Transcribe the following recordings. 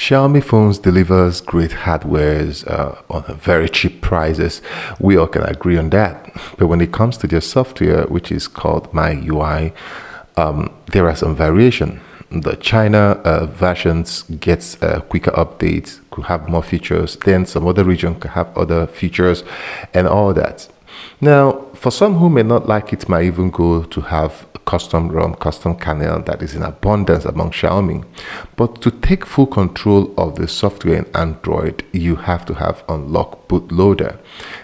Xiaomi phones delivers great hardwares uh, on very cheap prices. We all can agree on that. But when it comes to their software, which is called MIUI, um, there are some variation. The China uh, versions gets uh, quicker updates, could have more features. Then some other region could have other features, and all that. Now, for some who may not like it, might even go to have custom ROM, custom kernel that is in abundance among Xiaomi. But to take full control of the software in Android, you have to have Unlock Bootloader.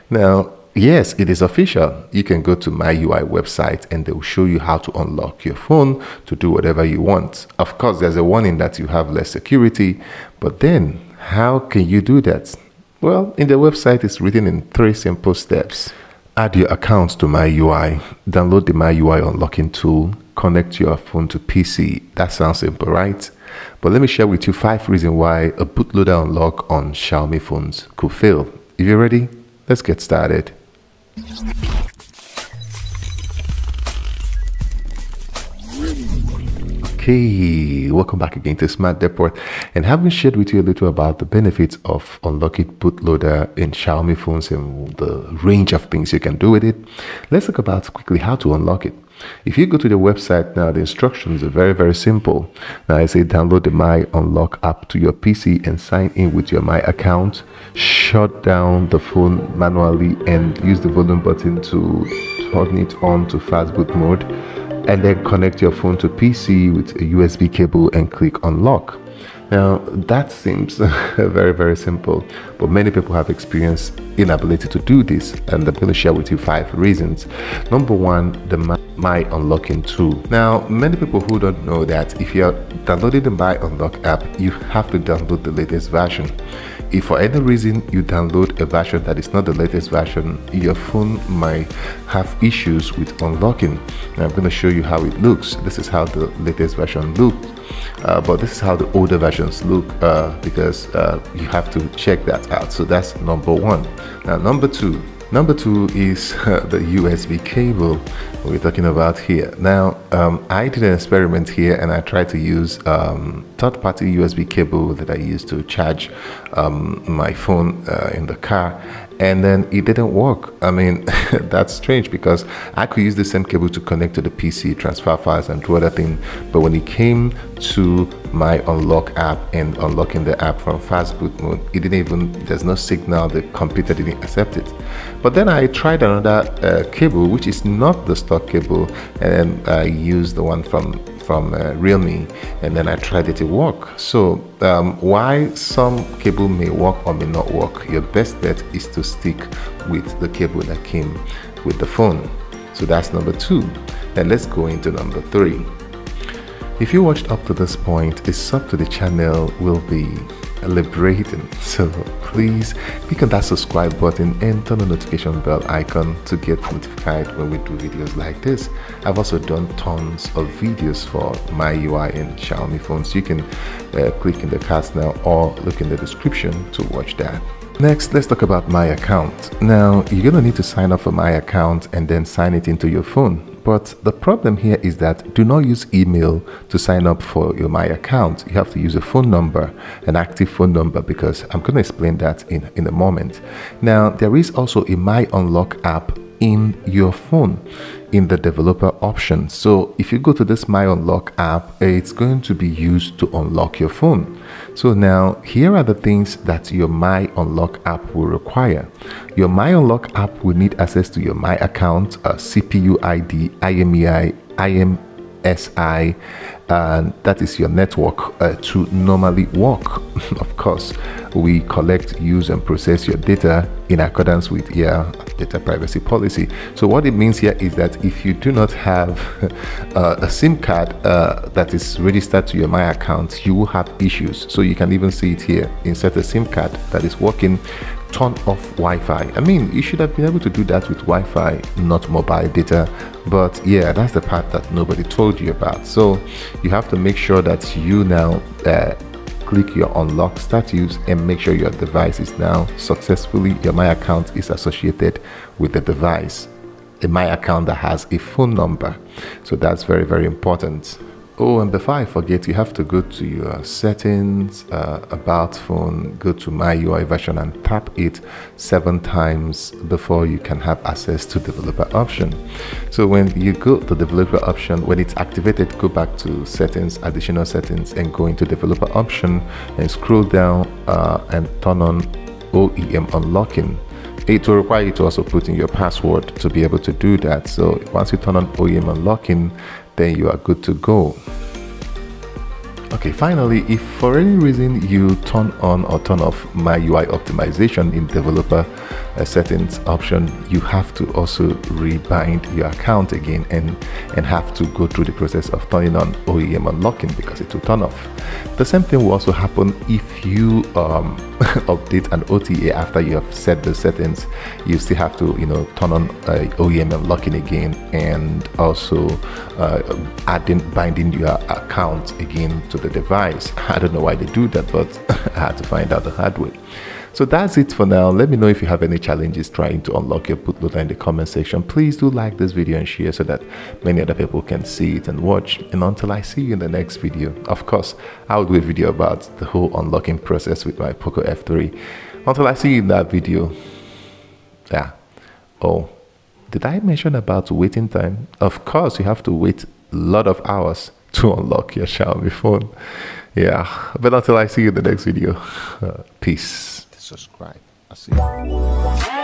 Now, yes, it is official. You can go to MIUI website and they will show you how to unlock your phone to do whatever you want. Of course, there's a warning that you have less security, but then how can you do that? Well, in the website, it's written in three simple steps. Add your account to MIUI. Download the MIUI unlocking tool. Connect your phone to PC. That sounds simple, right? But let me share with you five reasons why a bootloader unlock on Xiaomi phones could fail. If you're ready, let's get started. Okay, welcome back again to Smart Depot and having shared with you a little about the benefits of unlocking bootloader in Xiaomi phones and the range of things you can do with it. Let's talk about quickly how to unlock it. If you go to the website now, the instructions are very, very simple. Now I say download the Mi Unlock app to your PC and sign in with your Mi account. Shut down the phone manually and use the volume button to turn it on to fast boot mode and then connect your phone to PC with a USB cable and click unlock. Now that seems very very simple, but many people have experienced inability to do this, and I'm going to share with you five reasons. Number one, the Mi Unlocking tool. Now many people who don't know that if you're downloading the Mi Unlock app, you have to download the latest version. If for any reason you download a version that is not the latest version, your phone might have issues with unlocking. Now I'm going to show you how it looks. This is how the latest version looks. Uh, but this is how the older versions look uh, because uh, you have to check that out. So that's number one. Now, number two. Number two is the USB cable we're talking about here. Now, um, I did an experiment here and I tried to use um, third-party USB cable that I use to charge um, my phone uh, in the car and then it didn't work. I mean, that's strange because I could use the same cable to connect to the PC, transfer files, and do other things. But when it came to Mi Unlock app and unlocking the app from fast boot mode, it didn't even, there's no signal, the computer didn't accept it. But then I tried another uh, cable, which is not the stock cable, and I used the one from from uh, Realme and then I tried it to work. So um, why some cable may work or may not work, your best bet is to stick with the cable that came with the phone. So that's number two. Then let's go into number three. If you watched up to this point, a sub to the channel will be liberating. So please click on that subscribe button and turn the notification bell icon to get notified when we do videos like this. I've also done tons of videos for MIUI and Xiaomi phones. You can uh, click in the cast now or look in the description to watch that. Next, let's talk about Mi account. Now, you're gonna need to sign up for Mi account and then sign it into your phone. But the problem here is that do not use email to sign up for your Mi account. You have to use a phone number, an active phone number, because I'm going to explain that in, in a moment. Now, there is also a Mi Unlock app in your phone in the developer option. So if you go to this Mi Unlock app, it's going to be used to unlock your phone. So now here are the things that your Mi Unlock app will require. Your Mi Unlock app will need access to your Mi account, uh, CPU ID, IMEI, IMSI, and that is your network uh, to normally work. of course, we collect, use, and process your data in accordance with your data privacy policy. So, what it means here is that if you do not have uh, a SIM card uh, that is registered to your Mi account, you will have issues. So, you can even see it here insert a SIM card that is working turn off Wi-Fi. I mean, you should have been able to do that with Wi-Fi, not mobile data. But yeah, that's the part that nobody told you about. So you have to make sure that you now uh, click your unlock status and make sure your device is now successfully your Mi account is associated with the device. A Mi account that has a phone number. So that's very very important Oh, and before I forget, you have to go to your settings, uh, about phone, go to MIUI version and tap it seven times before you can have access to developer option. So when you go to developer option, when it's activated, go back to settings, additional settings and go into developer option and scroll down uh, and turn on OEM unlocking it will require you to also put in your password to be able to do that so once you turn on OEM unlocking then you are good to go. Okay, finally, if for any reason you turn on or turn off MIUI optimization in developer settings option, you have to also rebind your account again and, and have to go through the process of turning on OEM unlocking because it will turn off. The same thing will also happen if you um, update an OTA after you have set the settings. You still have to, you know, turn on uh, OEM unlocking again and also uh, adding binding your account again to the device. I don't know why they do that, but I had to find out the hard way. So that's it for now. Let me know if you have any challenges trying to unlock your bootloader in the comment section. Please do like this video and share so that many other people can see it and watch. And until I see you in the next video, of course, I'll do a video about the whole unlocking process with my Poco F3. Until I see you in that video, yeah. Oh, did I mention about waiting time? Of course, you have to wait a lot of hours to unlock your Xiaomi phone. Yeah, but until I see you in the next video, peace subscribe. I'll see you.